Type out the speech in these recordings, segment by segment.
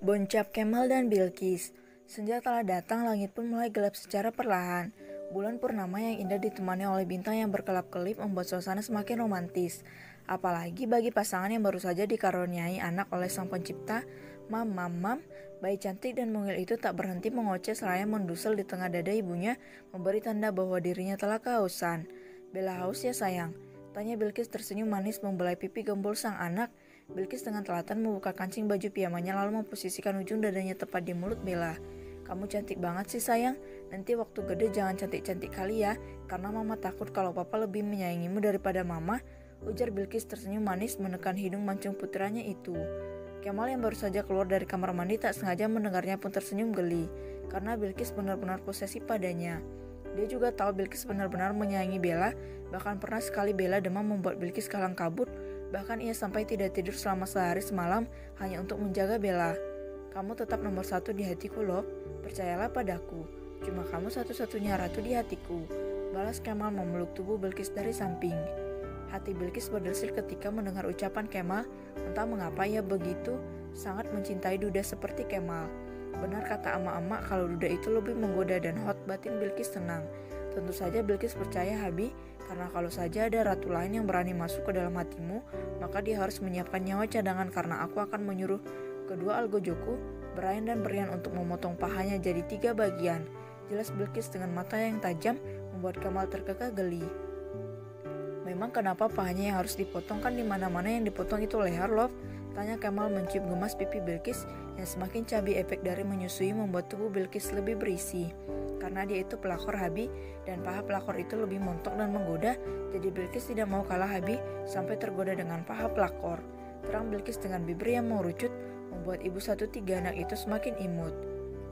Boncap Kemal dan Bilkis. Senja telah datang, langit pun mulai gelap secara perlahan. Bulan purnama yang indah ditemani oleh bintang yang berkelap-kelip membuat suasana semakin romantis. Apalagi bagi pasangan yang baru saja dikaruniai anak oleh sang pencipta, Mam Mam Mam, bayi cantik dan mungil itu tak berhenti mengoceh seraya mendusel di tengah dada ibunya, memberi tanda bahwa dirinya telah kehausan. Bella haus ya sayang, tanya Bilkis tersenyum manis membelai pipi gembul sang anak. Bilkis dengan telatan membuka kancing baju piyamanya lalu memposisikan ujung dadanya tepat di mulut Bella. Kamu cantik banget sih sayang. Nanti waktu gede jangan cantik-cantik kali ya, karena mama takut kalau papa lebih menyayangimu daripada mama. Ujar Bilkis tersenyum manis menekan hidung mancung putranya itu. Kemal yang baru saja keluar dari kamar mandi tak sengaja mendengarnya pun tersenyum geli, karena Bilkis benar-benar posesif padanya. Dia juga tahu Bilkis benar-benar menyayangi Bella, bahkan pernah sekali Bella demam membuat Bilkis kalang kabut, bahkan ia sampai tidak tidur selama sehari semalam hanya untuk menjaga Bella. Kamu tetap nomor satu di hatiku loh, percayalah padaku. Cuma kamu satu-satunya ratu di hatiku. Balas Kemal memeluk tubuh Bilkis dari samping. Hati Bilkis berdesir ketika mendengar ucapan Kemal, entah mengapa ia begitu sangat mencintai Duda seperti Kemal. Benar kata ama-ama kalau Duda itu lebih menggoda dan hot batin Bilkis tenang. Tentu saja Bilkis percaya Habi, karena kalau saja ada ratu lain yang berani masuk ke dalam hatimu, maka dia harus menyiapkan nyawa cadangan karena aku akan menyuruh Kedua algojoku, Brian dan Brian untuk memotong pahanya jadi tiga bagian. Jelas Bilkis dengan mata yang tajam membuat Kamal terkekeh geli. Memang kenapa pahanya yang harus dipotong kan di mana-mana yang dipotong itu leher, love? Tanya Kamal mencium gemas pipi Bilkis yang semakin cabi efek dari menyusui membuat tubuh Bilkis lebih berisi. Karena dia itu pelakor Habi dan paha pelakor itu lebih montok dan menggoda, jadi Bilkis tidak mau kalah Habi sampai tergoda dengan paha pelakor. Terang Bilkis dengan bibir yang mengerucut membuat ibu satu tiga anak itu semakin imut.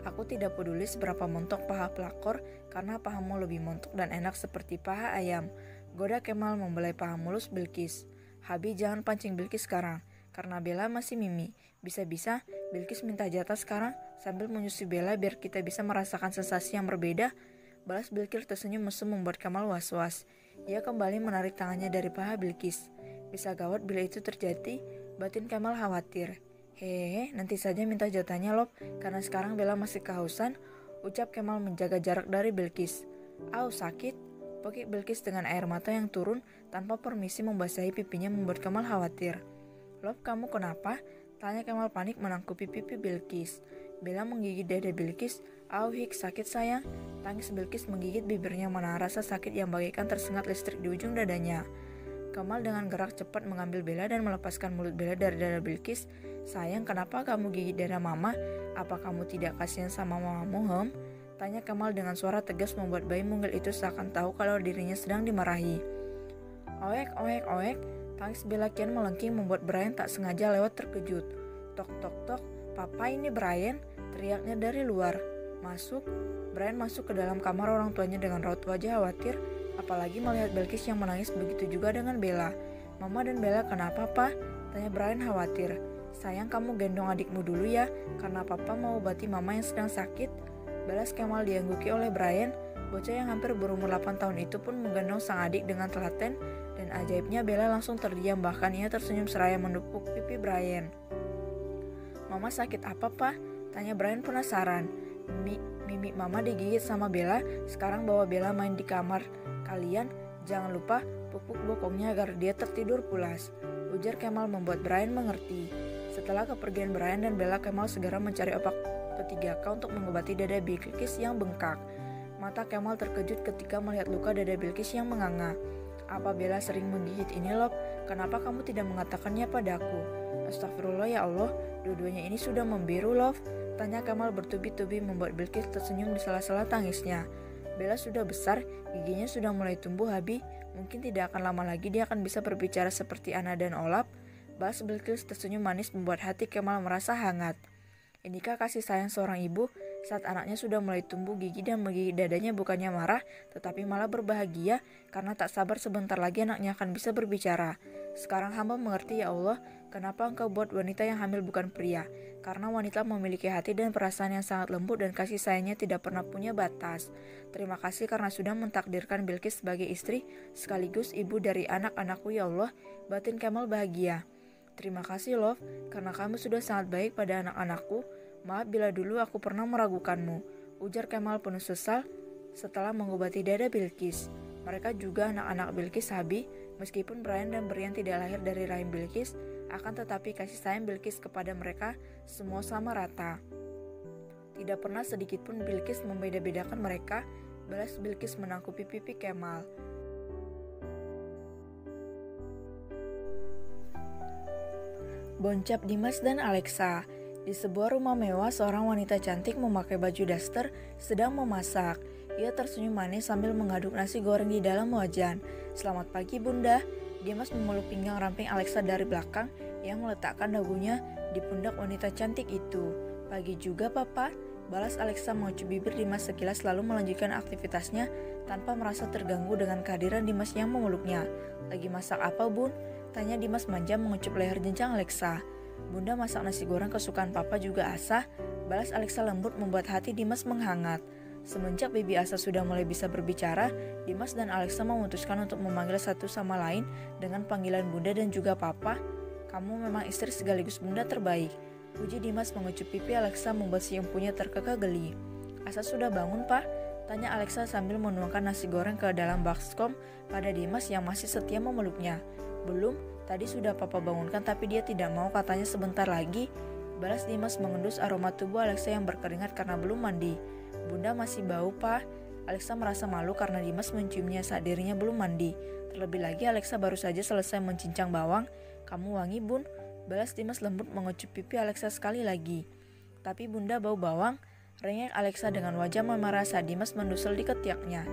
Aku tidak peduli seberapa montok paha pelakor karena pahamu lebih montok dan enak seperti paha ayam. Goda Kemal membelai paha mulus Bilkis. Habi jangan pancing Bilkis sekarang, karena Bella masih mimi. Bisa-bisa Bilkis minta jatah sekarang sambil menyusui Bella biar kita bisa merasakan sensasi yang berbeda. Balas Bilkis tersenyum mesum membuat Kemal was-was. Ia kembali menarik tangannya dari paha Bilkis. Bisa gawat bila itu terjadi, batin Kemal khawatir. Hehehe, nanti saja minta jatahnya loh, karena sekarang Bella masih kehausan, ucap Kemal menjaga jarak dari Bilkis. Au, sakit? Pokik Bilkis dengan air mata yang turun tanpa permisi membasahi pipinya membuat Kemal khawatir. Lop, kamu kenapa? Tanya Kemal panik menangkupi pipi Bilkis. Bella menggigit dada Bilkis. Au, hik, sakit sayang. Tangis Bilkis menggigit bibirnya mana rasa sakit yang bagaikan tersengat listrik di ujung dadanya. Kamal dengan gerak cepat mengambil Bella dan melepaskan mulut Bella dari dada Bilkis. Sayang, kenapa kamu gigit dada mama? Apa kamu tidak kasihan sama mamamu, hem? Tanya Kamal dengan suara tegas membuat bayi mungil itu seakan tahu kalau dirinya sedang dimarahi. Oek, oek, oek. Tangis Bella kian melengking membuat Brian tak sengaja lewat terkejut. Tok, tok, tok. Papa ini Brian, teriaknya dari luar. Masuk. Brian masuk ke dalam kamar orang tuanya dengan raut wajah khawatir Apalagi melihat Belkis yang menangis begitu juga dengan Bella. Mama dan Bella kenapa pak? Tanya Brian khawatir. Sayang kamu gendong adikmu dulu ya, karena papa mau obati mama yang sedang sakit. Balas Kemal diangguki oleh Brian, bocah yang hampir berumur 8 tahun itu pun menggendong sang adik dengan telaten, dan ajaibnya Bella langsung terdiam bahkan ia tersenyum seraya mendupuk pipi Brian. Mama sakit apa pak? Tanya Brian penasaran. Mi Mimi mama digigit sama Bella, sekarang bawa Bella main di kamar Kalian jangan lupa pupuk bokongnya agar dia tertidur pulas. Ujar Kemal membuat Brian mengerti. Setelah kepergian Brian dan Bella, Kemal segera mencari obat p3K untuk mengobati dada Bilkis yang bengkak. Mata Kemal terkejut ketika melihat luka dada Bilkis yang menganga. Apa Bella sering menggigit ini loh? Kenapa kamu tidak mengatakannya padaku? Astagfirullah ya Allah, dua-duanya ini sudah membiru love. Tanya Kemal bertubi-tubi membuat Bilkis tersenyum di sela-sela tangisnya. Bella sudah besar, giginya sudah mulai tumbuh Habi. Mungkin tidak akan lama lagi dia akan bisa berbicara seperti Ana dan Olap. Bas Bilkis tersenyum manis membuat hati Kemal merasa hangat. Inikah kasih sayang seorang ibu saat anaknya sudah mulai tumbuh gigi dan menggigit dadanya bukannya marah, tetapi malah berbahagia karena tak sabar sebentar lagi anaknya akan bisa berbicara. Sekarang hamba mengerti ya Allah, kenapa engkau buat wanita yang hamil bukan pria. Karena wanita memiliki hati dan perasaan yang sangat lembut dan kasih sayangnya tidak pernah punya batas. Terima kasih karena sudah mentakdirkan Bilkis sebagai istri, sekaligus ibu dari anak-anakku ya Allah, batin Kemal bahagia. Terima kasih love, karena kamu sudah sangat baik pada anak-anakku. Maaf bila dulu aku pernah meragukanmu, ujar Kemal penuh sesal setelah mengobati dada Bilkis. Mereka juga anak-anak Bilkis Habi, meskipun Brian dan Brian tidak lahir dari rahim Bilkis, akan tetapi kasih sayang Bilkis kepada mereka semua sama rata. Tidak pernah sedikit pun Bilkis membeda-bedakan mereka, balas Bilkis menangkupi pipi Kemal. Boncap Dimas dan Alexa Di sebuah rumah mewah, seorang wanita cantik memakai baju daster sedang memasak. Ia tersenyum manis sambil mengaduk nasi goreng di dalam wajan. Selamat pagi bunda. Dimas memeluk pinggang ramping Alexa dari belakang yang meletakkan dagunya di pundak wanita cantik itu. Pagi juga papa. Balas Alexa mengucup bibir Dimas sekilas lalu melanjutkan aktivitasnya tanpa merasa terganggu dengan kehadiran Dimas yang memeluknya. Lagi masak apa bun? Tanya Dimas manja mengucup leher jenjang Alexa. Bunda masak nasi goreng kesukaan papa juga Asa. Balas Alexa lembut membuat hati Dimas menghangat. Semenjak Bibi Asa sudah mulai bisa berbicara, Dimas dan Alexa memutuskan untuk memanggil satu sama lain dengan panggilan Bunda dan juga Papa. Kamu memang istri sekaligus Bunda terbaik. Puji Dimas mengucup pipi Alexa membuat si empunya terkekeh geli. Asa sudah bangun, Pak? Tanya Alexa sambil menuangkan nasi goreng ke dalam baskom pada Dimas yang masih setia memeluknya. Belum, tadi sudah papa bangunkan tapi dia tidak mau katanya sebentar lagi. Balas Dimas mengendus aroma tubuh Alexa yang berkeringat karena belum mandi. Bunda masih bau, Pak. Alexa merasa malu karena Dimas menciumnya saat dirinya belum mandi. Terlebih lagi Alexa baru saja selesai mencincang bawang. Kamu wangi, Bun. Balas Dimas lembut mengucup pipi Alexa sekali lagi. Tapi bunda bau bawang, rengek Alexa dengan wajah memarah saat Dimas mendusel di ketiaknya.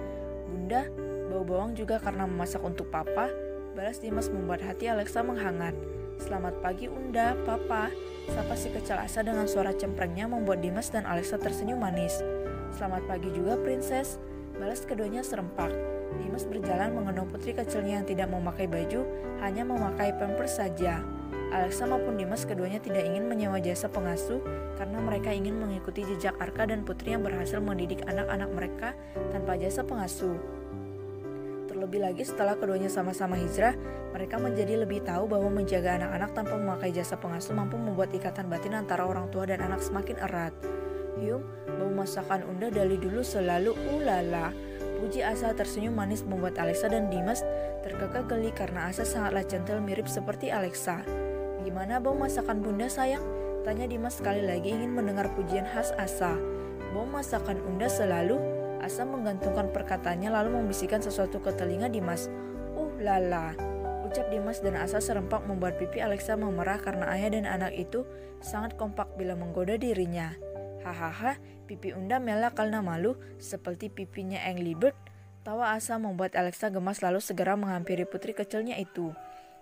Bunda, bau bawang juga karena memasak untuk papa. Balas Dimas membuat hati Alexa menghangat. Selamat pagi Unda, Papa. Sapa si kecil Asa dengan suara cemprengnya membuat Dimas dan Alexa tersenyum manis. Selamat pagi juga, Princess. Balas keduanya serempak. Dimas berjalan mengendong putri kecilnya yang tidak memakai baju, hanya memakai pampers saja. Alexa maupun Dimas keduanya tidak ingin menyewa jasa pengasuh karena mereka ingin mengikuti jejak Arka dan Putri yang berhasil mendidik anak-anak mereka tanpa jasa pengasuh. Terlebih lagi setelah keduanya sama-sama hijrah, mereka menjadi lebih tahu bahwa menjaga anak-anak tanpa memakai jasa pengasuh mampu membuat ikatan batin antara orang tua dan anak semakin erat. Hyum, bau masakan Unda dari dulu selalu ulala. Puji Asa tersenyum manis membuat Alexa dan Dimas terkekeh geli karena Asa sangatlah centil mirip seperti Alexa. Gimana bau masakan bunda sayang? Tanya Dimas sekali lagi ingin mendengar pujian khas Asa. Bau masakan unda selalu? Asa menggantungkan perkataannya lalu membisikkan sesuatu ke telinga Dimas. Uh lala. Ucap Dimas dan Asa serempak membuat pipi Alexa memerah karena ayah dan anak itu sangat kompak bila menggoda dirinya. Hahaha, pipi unda melah karena malu seperti pipinya Bird. Tawa Asa membuat Alexa gemas lalu segera menghampiri putri kecilnya itu.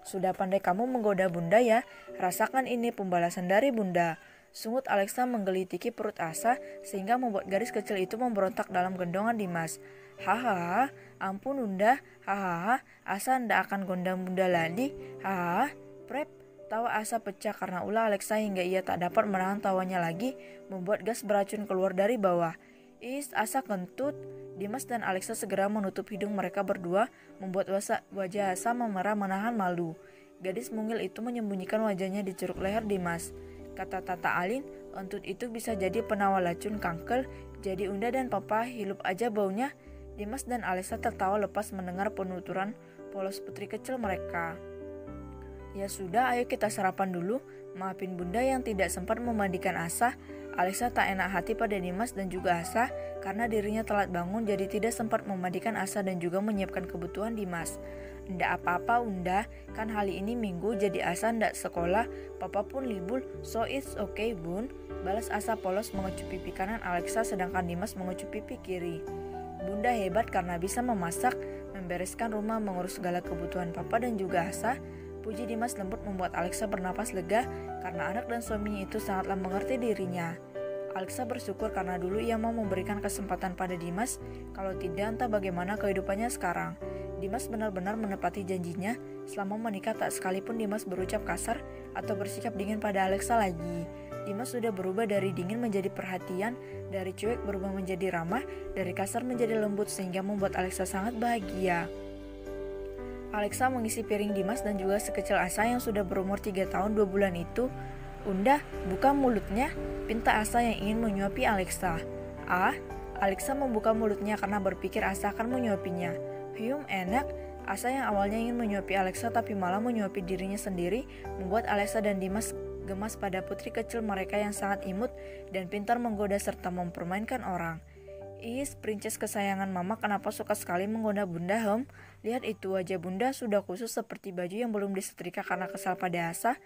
Sudah pandai kamu menggoda bunda ya, rasakan ini pembalasan dari bunda. Sungut Alexa menggelitiki perut Asa sehingga membuat garis kecil itu memberontak dalam gendongan Dimas. Hahaha, ampun bunda, hahaha, Asa ndak akan gondang bunda lagi, hahaha, prep. Tawa Asa pecah karena ulah Alexa hingga ia tak dapat menahan tawanya lagi, membuat gas beracun keluar dari bawah. Is, Asa kentut. Dimas dan Alexa segera menutup hidung mereka berdua, membuat wajah Asa memerah menahan malu. Gadis mungil itu menyembunyikan wajahnya di ceruk leher Dimas. Kata Tata Alin, untuk itu bisa jadi penawar racun kanker, jadi Unda dan Papa hilup aja baunya. Dimas dan Alexa tertawa lepas mendengar penuturan polos putri kecil mereka. Ya sudah, ayo kita sarapan dulu. Maafin bunda yang tidak sempat memandikan Asa. Alexa tak enak hati pada Dimas dan juga Asa karena dirinya telat bangun jadi tidak sempat memandikan Asa dan juga menyiapkan kebutuhan Dimas. Ndak apa-apa unda, kan hari ini minggu jadi Asa ndak sekolah, papa pun libur, so it's okay bun. Balas Asa polos mengecup pipi kanan Alexa sedangkan Dimas mengecup pipi kiri. Bunda hebat karena bisa memasak, membereskan rumah, mengurus segala kebutuhan papa dan juga Asa. Puji Dimas lembut membuat Alexa bernapas lega karena anak dan suaminya itu sangatlah mengerti dirinya. Alexa bersyukur karena dulu ia mau memberikan kesempatan pada Dimas, kalau tidak entah bagaimana kehidupannya sekarang. Dimas benar-benar menepati janjinya, selama menikah tak sekalipun Dimas berucap kasar atau bersikap dingin pada Alexa lagi. Dimas sudah berubah dari dingin menjadi perhatian, dari cuek berubah menjadi ramah, dari kasar menjadi lembut sehingga membuat Alexa sangat bahagia. Alexa mengisi piring Dimas dan juga sekecil Asa yang sudah berumur 3 tahun 2 bulan itu. Unda, buka mulutnya, pinta Asa yang ingin menyuapi Alexa. Ah, Alexa membuka mulutnya karena berpikir Asa akan menyuapinya. Hyum enak, Asa yang awalnya ingin menyuapi Alexa tapi malah menyuapi dirinya sendiri, membuat Alexa dan Dimas gemas pada putri kecil mereka yang sangat imut dan pintar menggoda serta mempermainkan orang. Is, princess kesayangan mama kenapa suka sekali menggoda bunda, hem? Lihat itu wajah bunda sudah khusus seperti baju yang belum disetrika karena kesal pada Asa.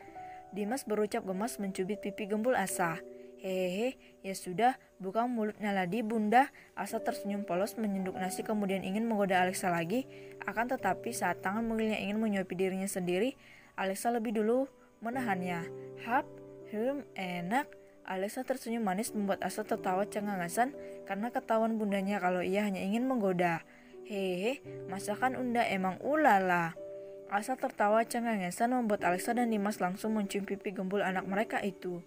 Dimas berucap gemas mencubit pipi gembul Asa. Hehehe, ya sudah, buka mulutnya lagi bunda. Asa tersenyum polos menyenduk nasi kemudian ingin menggoda Alexa lagi. Akan tetapi saat tangan mungilnya ingin menyuapi dirinya sendiri, Alexa lebih dulu menahannya. Hap, hmm, enak. Alexa tersenyum manis membuat Asa tertawa cengangasan karena ketahuan bundanya kalau ia hanya ingin menggoda. Hehe, masakan unda emang ulala. Asa tertawa cengangasan membuat Alexa dan Dimas langsung mencium pipi gembul anak mereka itu.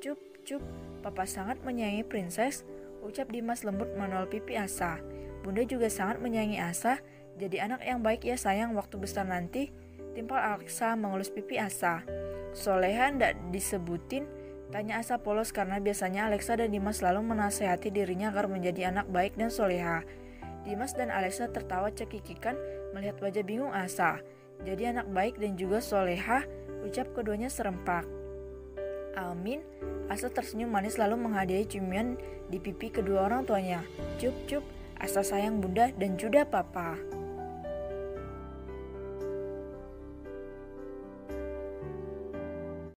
Cup, cup, papa sangat menyayangi princess, ucap Dimas lembut manual pipi Asa. Bunda juga sangat menyayangi Asa, jadi anak yang baik ya sayang waktu besar nanti. Timpal Alexa mengelus pipi Asa. Soleha ndak disebutin, tanya Asa polos karena biasanya Alexa dan Dimas selalu menasehati dirinya agar menjadi anak baik dan soleha. Dimas dan Alexa tertawa cekikikan melihat wajah bingung Asa. Jadi anak baik dan juga soleha, ucap keduanya serempak. Amin. Asa tersenyum manis lalu menghadiahi ciuman di pipi kedua orang tuanya. Cup cup, Asa sayang bunda dan juga papa.